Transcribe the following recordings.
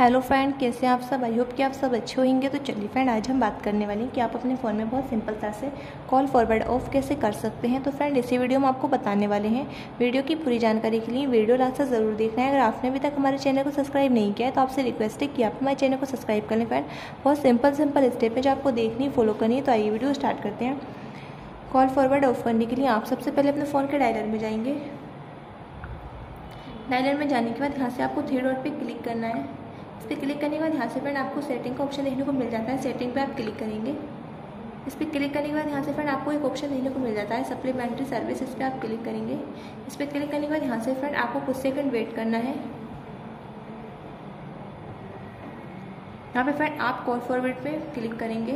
Hello friend कैसे हैं आप सब? आई होप कि आप सब अच्छे होंगे। तो चलिए फ्रेंड आज हम बात करने वाले हैं कि आप अपने फ़ोन में बहुत सिंपल तरह से कॉल फॉरवर्ड ऑफ़ कैसे कर सकते हैं। तो फ्रेंड इसी वीडियो में आपको बताने वाले हैं। वीडियो की पूरी जानकारी के लिए वीडियो लास्ट से ज़रूर देखना है। अगर आपने अभी तक हमारे चैनल को सब्सक्राइब नहीं किया है तो आपसे रिक्वेस्ट है कि आप हमारे चैनल को सब्सक्राइब कर लें। फ्रेंड बहुत सिंपल सिंपल स्टेप है जो आपको देखनी फॉलो करनी है। तो आइए वीडियो स्टार्ट करते हैं। कॉल फॉरवर्ड ऑफ़ करने के लिए आप सबसे पहले अपने फ़ोन के डायलर में जाएँगे। डायलर में जाने के बाद यहाँ से आपको थ्री डॉट पे क्लिक करना है। इस पर क्लिक करने के बाद यहाँ से फ्रेंड आपको सेटिंग का ऑप्शन देखने को मिल जाता है। सेटिंग पे आप क्लिक करेंगे। इस पर क्लिक करने के बाद यहाँ से फ्रेंड आपको एक ऑप्शन देखने को मिल जाता है। सप्लीमेंट्री सर्विस इस पर आप क्लिक करेंगे। इस पर क्लिक करने के बाद यहाँ से फ्रेंड आपको कुछ सेकंड वेट करना है। यहाँ पे फ्रेंड आप कॉल फॉरवर्ड पे क्लिक करेंगे।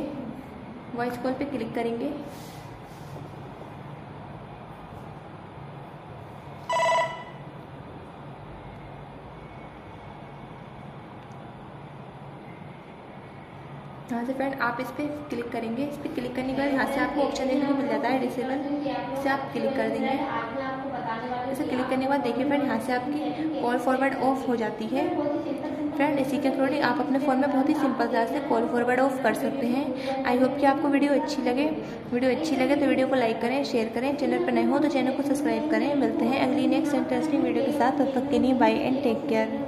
वॉइस कॉल पे क्लिक करेंगे। यहाँ से फ्रेंड आप इस पर क्लिक करेंगे। इस पर क्लिक करने के बाद यहाँ से आपको ऑप्शन देखने को मिल जाता है डिसेबल इसे आप क्लिक कर देंगे। इसे क्लिक करने के बाद देखिए फ्रेंड यहाँ से आपकी कॉल फॉरवर्ड ऑफ़ हो जाती है। फ्रेंड इसी के अकॉर्डिंग आप अपने फ़ोन में बहुत ही सिंपल तरह से कॉल फॉरवर्ड ऑफ़ कर सकते हैं। आई होप कि आपको वीडियो अच्छी लगे। वीडियो अच्छी लगे तो वीडियो को लाइक करें शेयर करें। चैनल पर नए हो तो चैनल को सब्सक्राइब करें। मिलते हैं अगली नेक्स्ट इंटरेस्टिंग वीडियो के साथ। तब तक के लिए बाय एंड टेक केयर